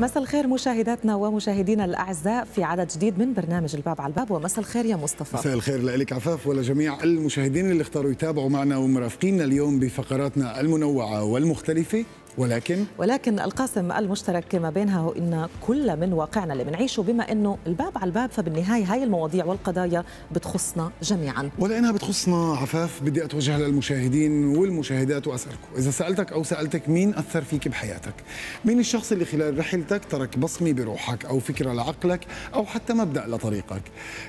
مساء الخير مشاهداتنا ومشاهدينا الأعزاء في عدد جديد من برنامج الباب على الباب. ومساء الخير يا مصطفى. مساء الخير لك عفاف ولجميع المشاهدين اللي اختاروا يتابعوا معنا ومرافقينا اليوم بفقراتنا المنوعة والمختلفة. ولكن ولكن القاسم المشترك ما بينها هو إن كل من واقعنا اللي بنعيشه بما إنه الباب على الباب فبالنهاية هاي المواضيع والقضايا بتخصنا جميعا. ولأنها بتخصنا عفاف بدي أتوجه للمشاهدين والمشاهدات وأسألكم. إذا سألتك أو سألتك مين أثر فيك بحياتك؟ مين الشخص اللي خلال رحلتك ترك بصمه بروحك أو فكرة لعقلك أو حتى مبدأ لطريقك؟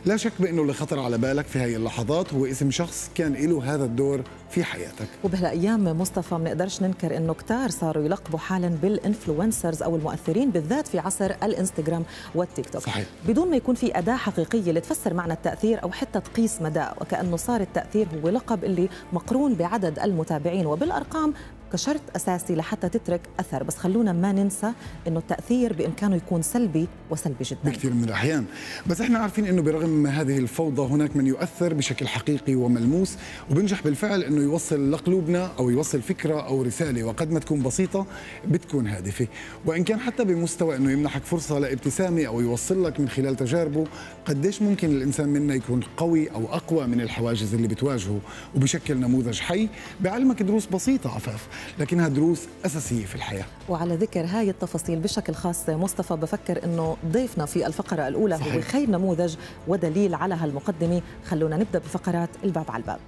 لا شك بأنه اللي خطر على بالك في هاي اللحظات هو اسم شخص كان له هذا الدور في حياتك. وبهالأيام مصطفى ما نقدرش ننكر إنه كتار صاروا يلقبوا حالا بال influencers أو المؤثرين بالذات في عصر الإنستغرام والتيك توك صحيح. بدون ما يكون في أداة حقيقية لتفسر معنى التأثير أو حتى تقيس مداه وكأنه صار التأثير هو لقب اللي مقرون بعدد المتابعين وبالأرقام كشرط أساسي لحتى تترك أثر بس خلونا ما ننسى إنه التأثير بإمكانه يكون سلبي وسلبي جدا. بكثير من الأحيان. بس إحنا عارفين إنه برغم هذه الفوضى هناك من يؤثر بشكل حقيقي وملموس وبنجح بالفعل إنه يوصل لقلوبنا أو يوصل فكرة أو رسالة وقد ما تكون بسيطة بتكون هادفة. وإن كان حتى بمستوى إنه يمنحك فرصة لابتسامة أو يوصل لك من خلال تجاربه قديش ممكن الإنسان منا يكون قوي أو أقوى من الحواجز اللي بتواجهه وبشكل نموذج حي؟ بعلمك دروس بسيطة عفاف. لكنها دروس أساسية في الحياة. وعلى ذكر هاي التفاصيل بشكل خاص مصطفى بفكر إنه ضيفنا في الفقرة الأولى صحيح. هو خير نموذج ودليل على هالمقدمة. خلونا نبدأ بفقرات الباب على الباب.